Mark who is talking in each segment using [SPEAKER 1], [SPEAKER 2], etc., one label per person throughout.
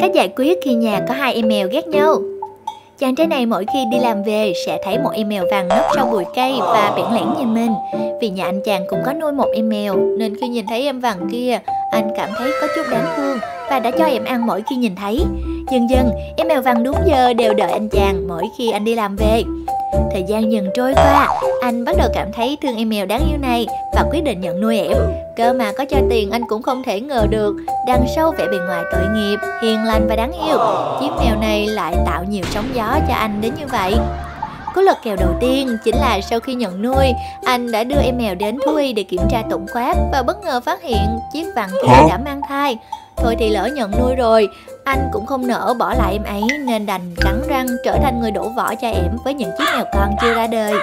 [SPEAKER 1] Cách giải quyết khi nhà có hai em mèo ghét nhau Chàng trai này mỗi khi đi làm về sẽ thấy một em mèo vàng nấp sau bụi cây và bẽn lẽn nhìn mình. Vì nhà anh chàng cũng có nuôi một em mèo nên khi nhìn thấy em vàng kia, anh cảm thấy có chút đáng thương và đã cho em ăn mỗi khi nhìn thấy. Dần dần, em mèo vàng đúng giờ đều đợi anh chàng mỗi khi anh đi làm về. Thời gian dần trôi qua, anh bắt đầu cảm thấy thương em mèo đáng yêu này và quyết định nhận nuôi em. Cơ mà có cho tiền anh cũng không thể ngờ được, đằng sau vẻ bề ngoài tội nghiệp, hiền lành và đáng yêu, chiếc mèo này lại tạo nhiều sóng gió cho anh đến như vậy. Cú lật kèo đầu tiên chính là sau khi nhận nuôi, anh đã đưa em mèo đến thú y để kiểm tra tổng quát và bất ngờ phát hiện chiếc vàng kia đã mang thai. Thôi thì lỡ nhận nuôi rồi, anh cũng không nỡ bỏ lại em ấy nên đành cắn răng trở thành người đổ vỏ cho em với những chiếc mèo con chưa ra đời.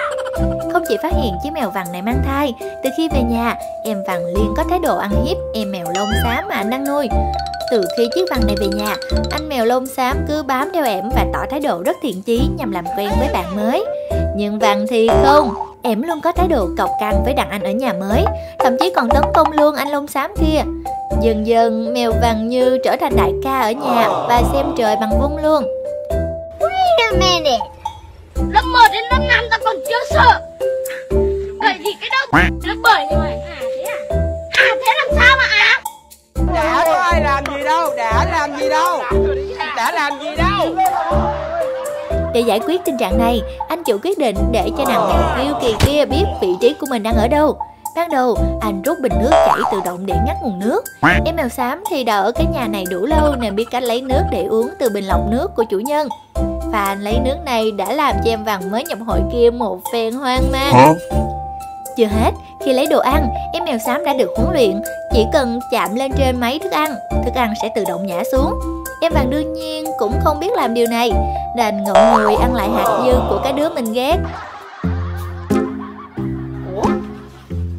[SPEAKER 1] Không chỉ phát hiện chiếc mèo vàng này mang thai, từ khi về nhà, em vàng liền có thái độ ăn hiếp em mèo lông xám mà anh đang nuôi. Từ khi chiếc vàng này về nhà, anh mèo lông xám cứ bám theo em và tỏ thái độ rất thiện chí nhằm làm quen với bạn mới. Nhưng vàng thì không, em luôn có thái độ cọc cằn với đàn anh ở nhà mới, thậm chí còn tấn công luôn anh lông xám kia. Dần dần mèo vàng như trở thành đại ca ở nhà và xem trời bằng vung luôn.
[SPEAKER 2] Wait a minute. Lớp 1 đến lớp 5 ta còn chưa sợ. Vậy thì cái đâu lớp 7 nhưng mà à thế à? À thế làm sao mà à
[SPEAKER 3] Đã có ai làm gì đâu Đã làm gì đâu
[SPEAKER 1] Để giải quyết tình trạng này, anh chủ quyết định để cho nàng mèo kiêu kỳ kia biết vị trí của mình đang ở đâu Ban đầu, anh rút bình nước chảy tự động để ngắt nguồn nước. Em mèo xám thì đã ở cái nhà này đủ lâu nên biết cách lấy nước để uống từ bình lọc nước của chủ nhân. Và anh lấy nước này đã làm cho em vàng mới nhập hội kia một phen hoang mang. Chưa hết, khi lấy đồ ăn, em mèo xám đã được huấn luyện, chỉ cần chạm lên trên máy thức ăn, thức ăn sẽ tự động nhả xuống. Em vàng đương nhiên cũng không biết làm điều này, đành ngậm ngùi ăn lại hạt dư của cái đứa mình ghét.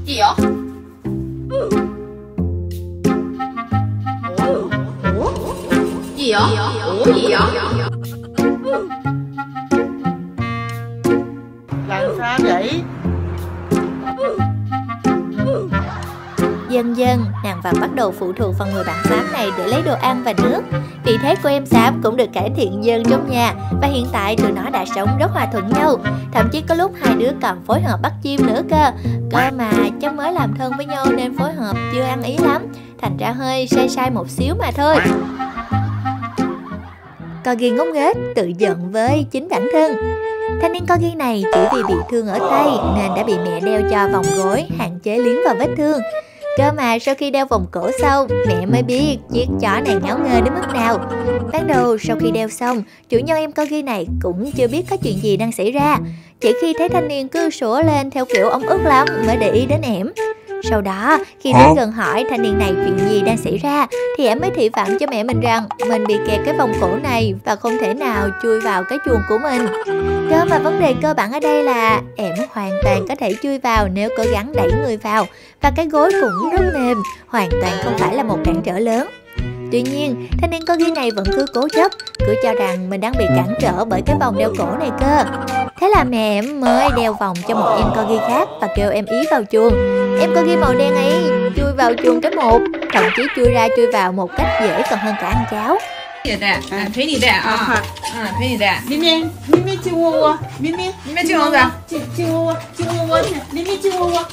[SPEAKER 2] Gì vậy? Ừ. Ừ. Gì vậy? Ủa gì vậy?
[SPEAKER 3] Ừ.
[SPEAKER 1] Dần dần, nàng vàng bắt đầu phụ thuộc vào người bạn xám này để lấy đồ ăn và nước. Vị thế của em xám cũng được cải thiện dần trong nhà và hiện tại tụi nó đã sống rất hòa thuận nhau. Thậm chí có lúc hai đứa còn phối hợp bắt chim nữa cơ. Cơ mà chắc mới làm thân với nhau nên phối hợp chưa ăn ý lắm. Thành ra hơi sai sai một xíu mà thôi. Corgi ngốc nghếch tự giận với chính bản thân. Thanh niên Corgi này chỉ vì bị thương ở tay nên đã bị mẹ đeo cho vòng gối hạn chế liếm vào vết thương. Cơ mà sau khi đeo vòng cổ xong, mẹ mới biết chiếc chó này ngáo ngơ đến mức nào. Ban đầu sau khi đeo xong, chủ nhân em Corgi này cũng chưa biết có chuyện gì đang xảy ra. Chỉ khi thấy thanh niên cứ sủa lên theo kiểu ông ức lắm mới để ý đến em. Sau đó, khi đến gần hỏi thanh niên này chuyện gì đang xảy ra, thì em mới thị phạm cho mẹ mình rằng mình bị kẹt cái vòng cổ này và không thể nào chui vào cái chuồng của mình. Cơ mà vấn đề cơ bản ở đây là em hoàn toàn có thể chui vào nếu cố gắng đẩy người vào và cái gối cũng rất mềm, hoàn toàn không phải là một cản trở lớn. Tuy nhiên, thanh niên corgi này vẫn cứ cố chấp, cứ cho rằng mình đang bị cản trở bởi cái vòng đeo cổ này cơ. Thế là mẹ em mới đeo vòng cho một em corgi khác và kêu em ý vào chuồng. Em corgi màu đen ấy chui vào chuồng cái một, thậm chí chui ra chui vào một cách dễ còn hơn cả ăn cháo.
[SPEAKER 4] 也带，嗯，陪你带啊，嗯，陪你带。
[SPEAKER 3] 咪咪咪咪进窝窝咪咪
[SPEAKER 4] 你们进笼子，
[SPEAKER 3] 进进窝窝进窝窝去咪咪进窝窝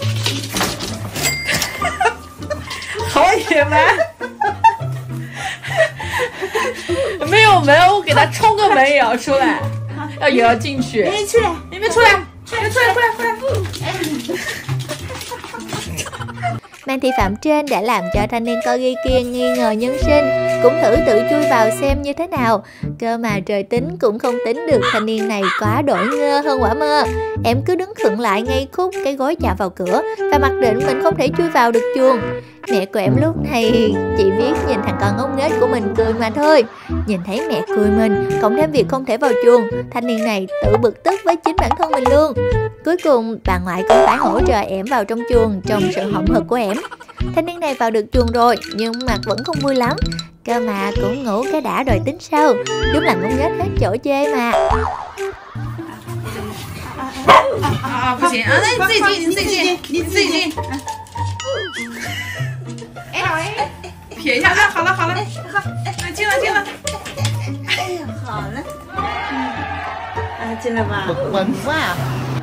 [SPEAKER 4] 好野蛮。没有门，我给他冲个门也要出来， 要也要进去。
[SPEAKER 3] 咪咪出来
[SPEAKER 4] 明明出来，出来，出来，快来，快来！
[SPEAKER 1] Mang thị phạm trên đã làm cho thanh niên corgi kia nghi ngờ nhân sinh Cũng thử tự chui vào xem như thế nào Cơ mà trời tính cũng không tính được thanh niên này quá đổi ngơ hơn quả mơ Em cứ đứng khựng lại ngay khúc cái gối chạm vào cửa Và mặc định mình không thể chui vào được chuồng Mẹ của em lúc này chỉ biết nhìn thằng con ngốc nghếch của mình cười mà thôi Nhìn thấy mẹ cười mình, cộng thêm việc không thể vào trường Thanh niên này tự bực tức với chính bản thân mình luôn Cuối cùng bà ngoại cũng phải hỗ trợ em vào trong trường trong sự hỗn hợp của em Thanh niên này vào được trường rồi nhưng mặt vẫn không vui lắm Cơ mà cũng ngủ cái đã đòi tính sau Đúng là ngốc nghếch hết chỗ chê mà
[SPEAKER 4] À, à, à, à, à, à, à, à, à, à, à, à, à, à, à, à, à, à, à, 撇一下，哎，好了好了，哎，好，进来进来，哎，呀，好了，哎，
[SPEAKER 5] 进来吧，
[SPEAKER 3] 不不问。